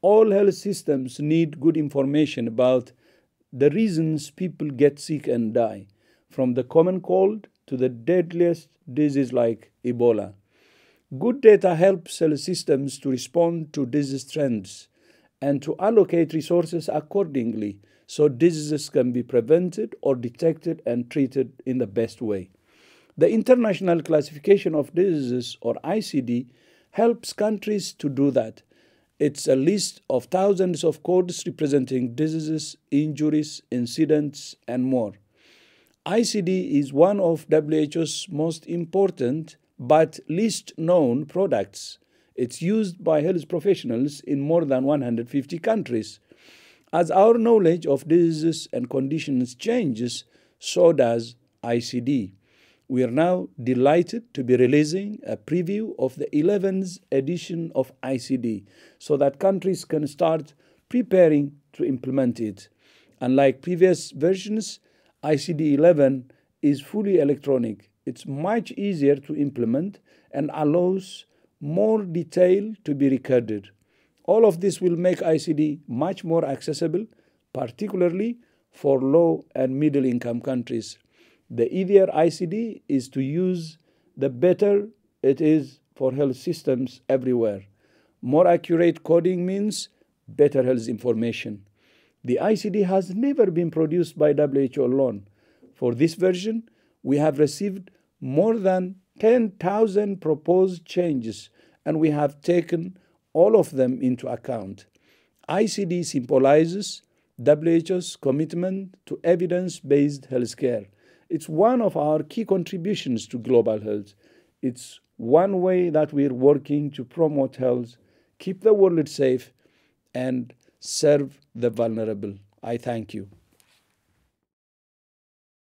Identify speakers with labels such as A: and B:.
A: All health systems need good information about the reasons people get sick and die, from the common cold to the deadliest disease like Ebola. Good data helps health systems to respond to disease trends and to allocate resources accordingly so diseases can be prevented or detected and treated in the best way. The International Classification of Diseases, or ICD, helps countries to do that. It's a list of thousands of codes representing diseases, injuries, incidents, and more. ICD is one of WHO's most important but least known products. It's used by health professionals in more than 150 countries. As our knowledge of diseases and conditions changes, so does ICD. We are now delighted to be releasing a preview of the 11th edition of ICD so that countries can start preparing to implement it. Unlike previous versions, ICD 11 is fully electronic. It's much easier to implement and allows more detail to be recorded. All of this will make ICD much more accessible, particularly for low and middle income countries. The easier ICD is to use, the better it is for health systems everywhere. More accurate coding means better health information. The ICD has never been produced by WHO alone. For this version, we have received more than 10,000 proposed changes and we have taken all of them into account. ICD symbolizes WHO's commitment to evidence based healthcare. It's one of our key contributions to global health. It's one way that we're working to promote health, keep the world safe, and serve the vulnerable. I thank you.